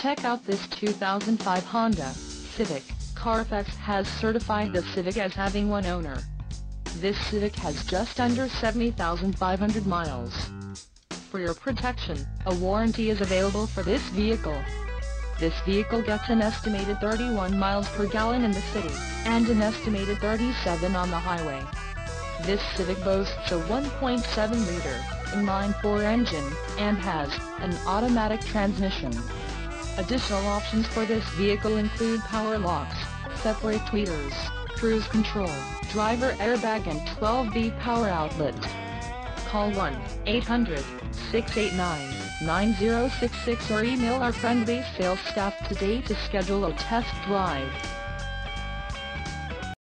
Check out this 2005 Honda Civic. Carfax has certified the Civic as having one owner. This Civic has just under 70,500 miles. For your protection, a warranty is available for this vehicle. This vehicle gets an estimated 31 miles per gallon in the city, and an estimated 37 on the highway. This Civic boasts a 1.7-liter inline-four engine, and has an automatic transmission. Additional options for this vehicle include power locks, separate tweeters, cruise control, driver airbag and 12V power outlet. Call 1-800-689-9066 or email our friendly sales staff today to schedule a test drive.